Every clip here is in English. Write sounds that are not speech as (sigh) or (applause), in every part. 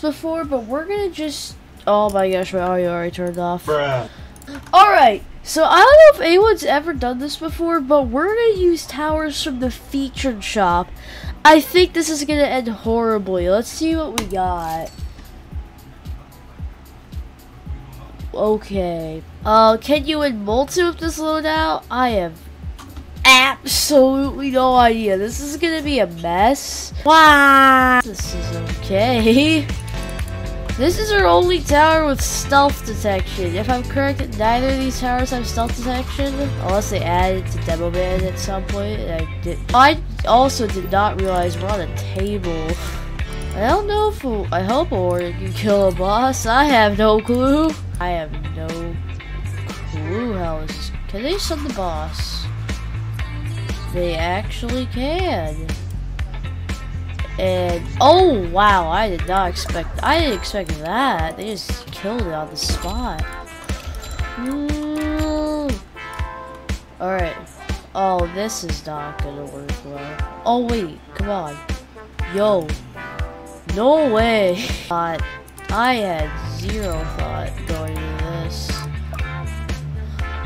before, but we're gonna just. Oh my gosh, my audio already turned off. Bruh. Alright, so I don't know if anyone's ever done this before, but we're gonna use towers from the featured shop. I think this is gonna end horribly. Let's see what we got. Okay. Uh, can you win multi with this loadout? I have absolutely no idea. This is gonna be a mess. Wow. This is okay. (laughs) This is our only tower with stealth detection. If I'm correct, neither of these towers have stealth detection, unless they added to Demo Man at some point. I did. I also did not realize we're on a table. I don't know if I hope warrior can kill a boss. I have no clue. I have no clue how this is. Can they stun the boss? They actually can. And oh wow, I did not expect I didn't expect that. They just killed it on the spot. Hmm. Alright. Oh, this is not gonna work well. Oh wait, come on. Yo. No way. (laughs) I had zero thought going into this.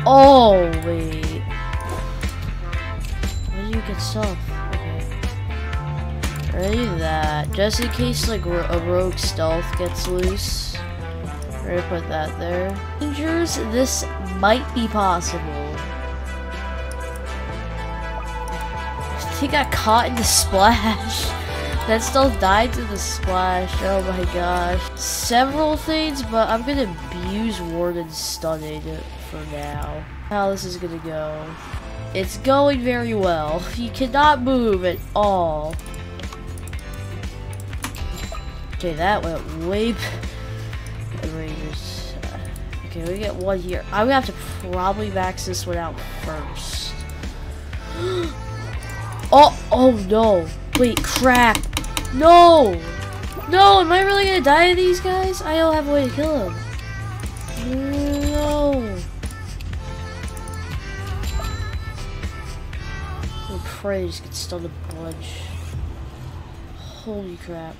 Oh wait. Where do you get stuff? Ready that. Just in case like a rogue stealth gets loose. Ready to put that there. Dangers, this might be possible. He got caught in the splash. (laughs) That stealth died to the splash. Oh my gosh. Several things, but I'm gonna abuse Warden stunning for now. How this is gonna go. It's going very well. (laughs) He cannot move at all. Okay, that went way. Rangers. Uh, okay, we get one here. I'm gonna have to probably max this one out first. (gasps) oh, oh no! Wait, crap! No, no! Am I really gonna die to these guys? I don't have a way to kill them. No. I pray I just get stunned a bunch. Holy crap.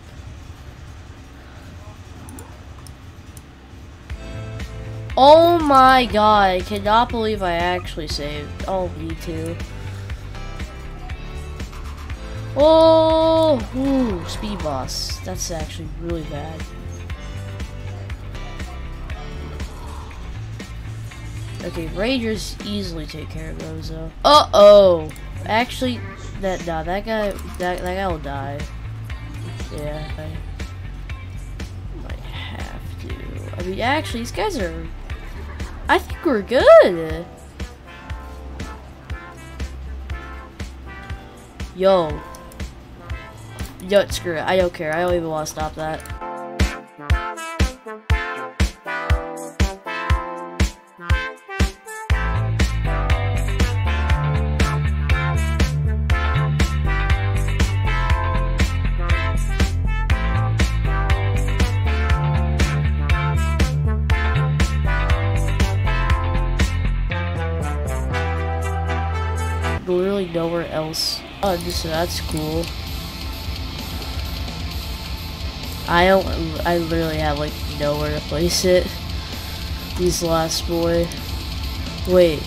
Oh my god, I cannot believe I actually saved. Oh, me too. Oh, ooh, speed boss. That's actually really bad. Okay, Rangers easily take care of those though. Uh oh. Actually, that nah, that guy that that guy will die. Yeah. I might have to. I mean, actually, these guys are I think we're good. Yo. Yo, screw it. I don't care. I don't even want to stop that. Nowhere else. Oh, so that's cool. I don't. I literally have like nowhere to place it. These last boy. Wait.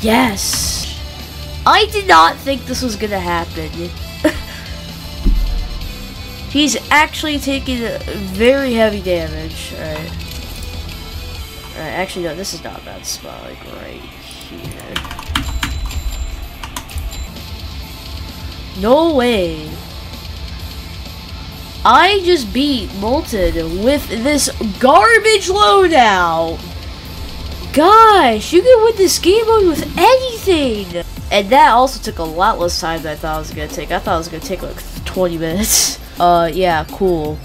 Yes. I did not think this was gonna happen. (laughs) He's actually taking very heavy damage. Alright. Alright, actually no, this is not a bad spot, like right here. No way. I just beat Molten with this garbage loadout. Gosh, you can win this game mode with anything. And that also took a lot less time than I thought it was going to take. I thought it was going to take like 20 minutes. (laughs) Uh, yeah, cool.